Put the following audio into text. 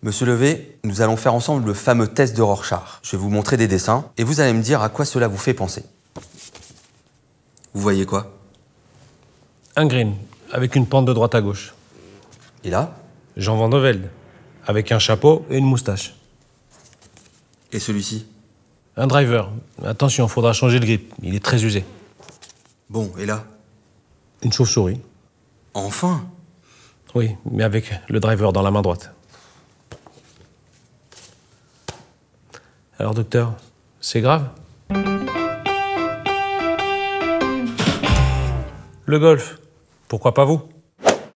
Monsieur Levé, nous allons faire ensemble le fameux test de Rorschach. Je vais vous montrer des dessins et vous allez me dire à quoi cela vous fait penser. Vous voyez quoi? Un green, avec une pente de droite à gauche. Et là? Jean Van de Velde, avec un chapeau et une moustache. Et celui-ci? Un driver. Attention, faudra changer le grip. Il est très usé. Bon, et là? Une chauve-souris. Enfin? Oui, mais avec le driver dans la main droite. Alors, docteur, c'est grave? Le golf. Pourquoi pas vous?